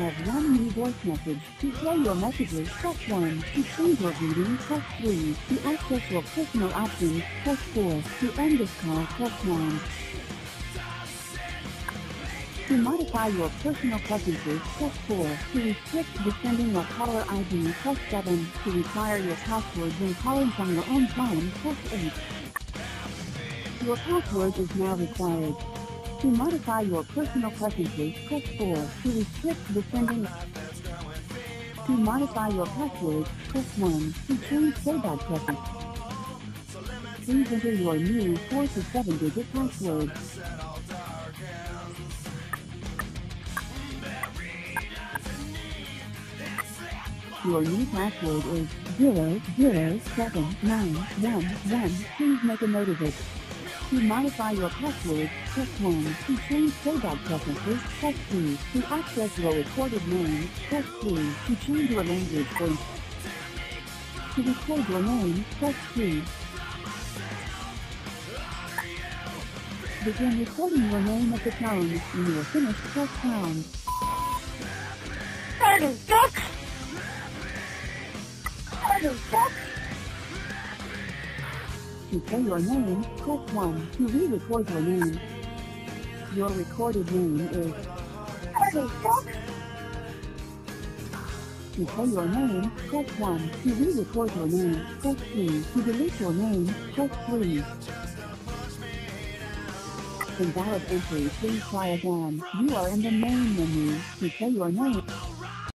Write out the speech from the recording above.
one new voice message. To play your messages, press 1. To change your greeting, press 3. To access your personal options, press 4. To end this call, press 9. To modify your personal preferences, press 4. To restrict the of caller ID, press 7. To require your password when calling from your own phone, press 8. Your password is now required. To modify your personal preferences, press 4. To restrict the sending to modify your password, press 1. To change playback preference, please enter your new 4 to 7 digit password. Your new password is 007911. Please make a note of it. To modify your password, press 1. To change playback preferences, press 2. To access your recorded name, press 3. To change your language or to record your name, press 3. Begin recording your name at the tone. When you are finished, press pound. 36! 36! To say your name, press 1. To re-record your name. Your recorded name is To say your name, press 1. To re-record your name, press 2. To delete your name, press 3. Invalid entry, please try again. You are in the main menu. To say your name,